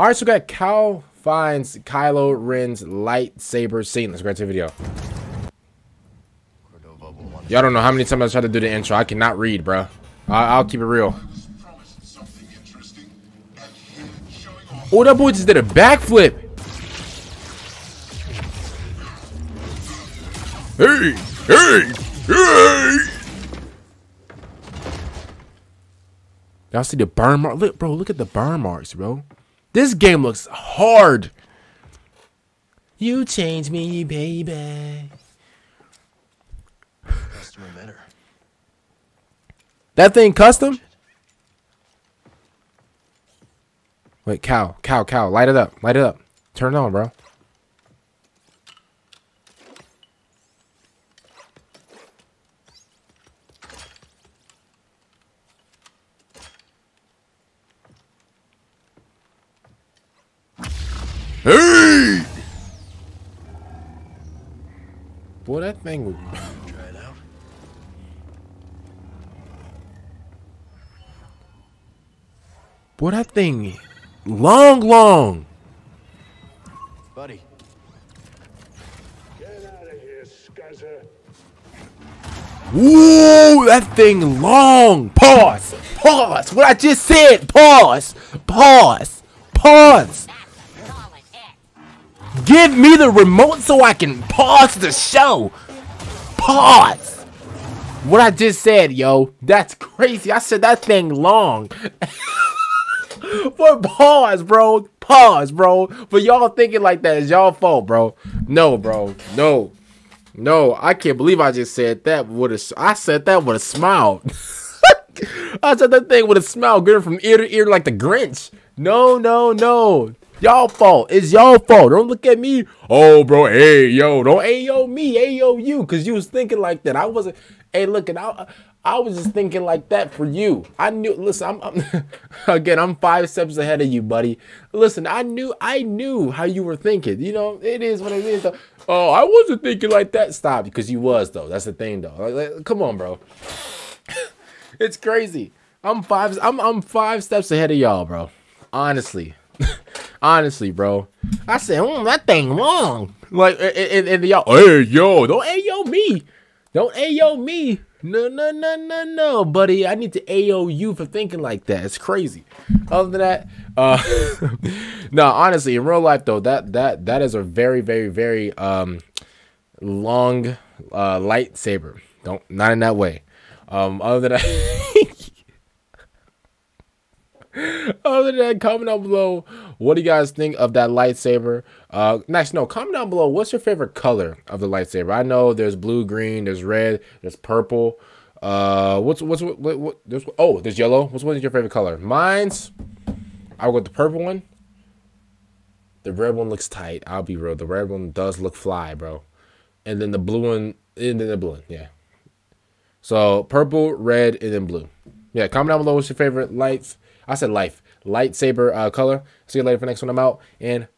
All right, so we got Cal finds Kylo Ren's lightsaber scene. Let's go to the video. Y'all don't know how many times I tried to do the intro. I cannot read, bro. I will keep it real. Oh, that boy just did a backflip. Hey, hey, hey. Y'all see the burn mark? Look, bro, look at the burn marks, bro. This game looks hard. You change me, baby. Custom emitter. That thing custom? Wait, Cal, Cal, Cal. Light it up. Light it up. Turn it on, bro. Hey! Boy, that thing would... Try it out. Boy, that thing... Long, long! Buddy. Get out of here, scuzzer. Ooh, that thing long! Pause! Pause! What I just said! Pause! Pause! Pause! Give me the remote so I can pause the show. Pause. What I just said, yo. That's crazy. I said that thing long. But pause, bro. Pause, bro. But y'all thinking like that is y'all fault, bro. No, bro. No. No, I can't believe I just said that with a. I said that with a smile. I said that thing with a smile, grinning from ear to ear like the Grinch. No, no, no. Y'all fault. It's y'all fault. Don't look at me. Oh, bro. Hey, yo. Don't hey, yo, me. Hey, yo, you. Because you was thinking like that. I wasn't. Hey, look, and I, I was just thinking like that for you. I knew. Listen, I'm, I'm again. I'm five steps ahead of you, buddy. Listen, I knew. I knew how you were thinking. You know, it is what it is. Though. Oh, I wasn't thinking like that. Stop, because you was though. That's the thing, though. Like, like, come on, bro. it's crazy. I'm five. I'm I'm five steps ahead of y'all, bro. Honestly. Honestly, bro. I said, mm, that thing long. Like, and, and, y'all, hey, yo, don't hey, yo, me. Don't hey, yo, me. No, no, no, no, no, buddy. I need to AO you for thinking like that. It's crazy. Other than that, uh, no, honestly, in real life though, that that that is a very, very, very um long uh lightsaber. Don't not in that way. Um, other than that. Other than that, comment down below what do you guys think of that lightsaber. Uh, next, no, comment down below what's your favorite color of the lightsaber. I know there's blue, green, there's red, there's purple. Uh, what's what's what, what, what there's oh there's yellow. What's what is your favorite color? Mine's I'll go with the purple one. The red one looks tight. I'll be real. The red one does look fly, bro. And then the blue one, and then the blue one, yeah. So purple, red, and then blue. Yeah, comment down below what's your favorite lights. I said life. Lightsaber uh, color. See you later for next one. I'm out and